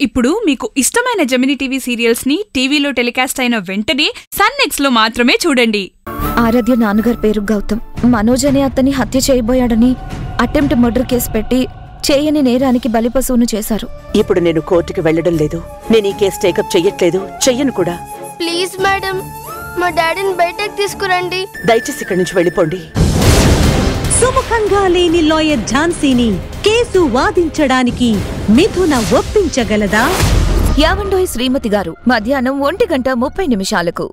ఇప్పుడు మీకు ఇష్టమైన జెమిని టీవీ సీరియల్స్ని టీవీలో టెలికాస్ట్ అయిన వెంటనే సన్ నెక్స్ట్లో మాత్రమే చూడండి. ఆరాధ్య నాన్నగారి పేరు గౌతమ్. మనోజ్ అనే అతన్ని హత్య చేయబోయాడని అటెంప్ట్ మర్డర్ కేసు పెట్టి చేయని నేరానికి బలిపశువును చేశారు. ఇప్పుడు నేను కోర్టుకి వెళ్ళడం లేదు. నేను ఈ కేసు టేకప్ చెయ్యట్లేదు. చెయ్యను కూడా. ప్లీజ్ మేడం మా డాడీని బయటకు తీసుకురండి. దయచేసి ఇక్కడి నుంచి వెళ్ళిపోండి. సుముఖంగా లేని లాయర్ ఝాన్సీని కేసు వాదించడానికి మిథున ఒప్పించగలదా? యావండోయ్ శ్రీమతి గారు మధ్యాహ్నం ఒంటి గంట ముప్పై నిమిషాలకు.